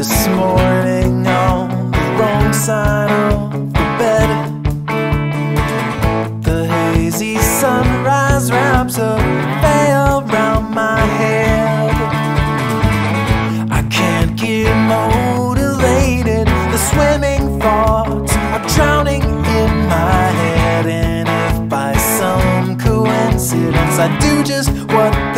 this morning on the wrong side of the bed. The hazy sunrise wraps a veil around my head. I can't get motivated. The swimming thoughts are drowning in my head. And if by some coincidence I do just what